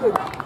Good.